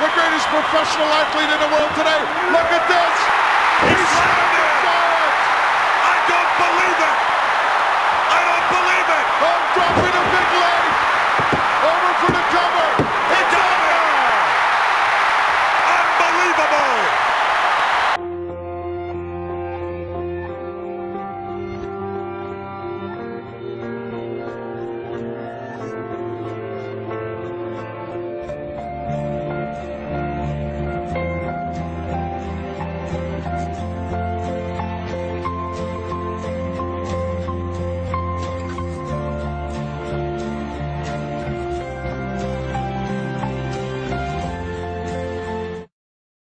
the greatest professional athlete in the world